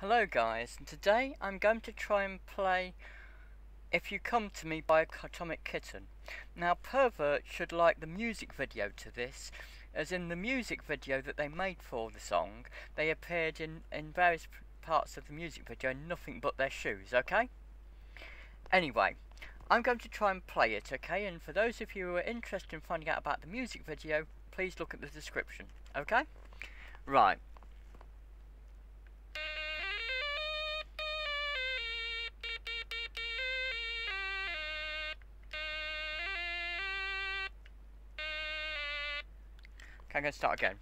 Hello guys, and today I'm going to try and play If You Come To Me by Atomic Kitten. Now Pervert should like the music video to this, as in the music video that they made for the song, they appeared in, in various parts of the music video in nothing but their shoes, okay? Anyway, I'm going to try and play it, okay? And for those of you who are interested in finding out about the music video, please look at the description, okay? Right. I'm going to start again.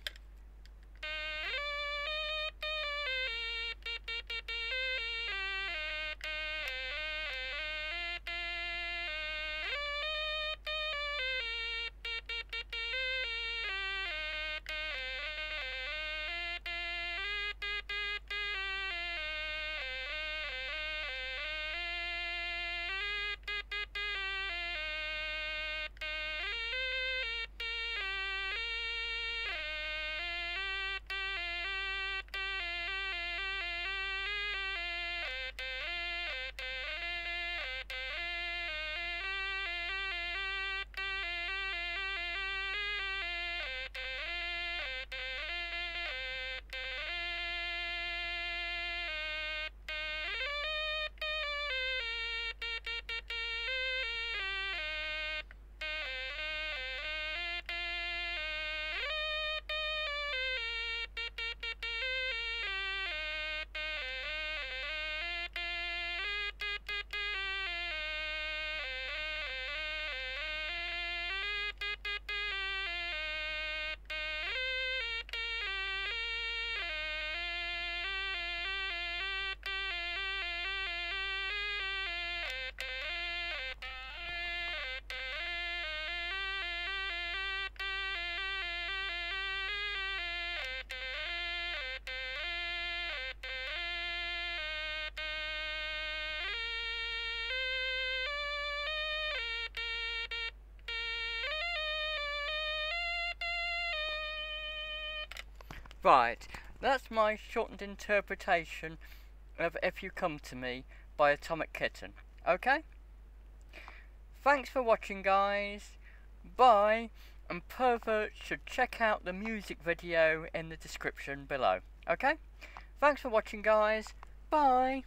Right, that's my shortened interpretation of If You Come To Me by Atomic Kitten. Okay? Thanks for watching guys. Bye. And perverts should check out the music video in the description below. Okay? Thanks for watching guys. Bye.